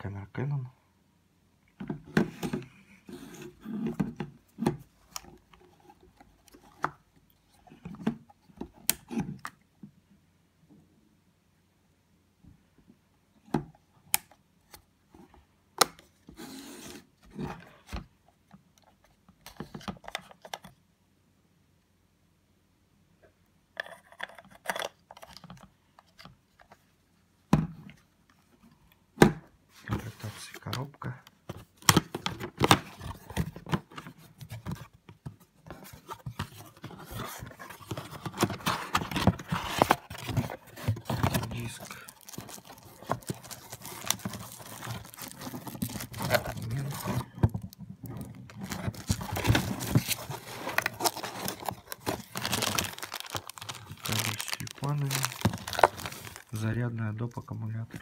камера Canon. Тюльпанами. Зарядная доп. аккумулятор.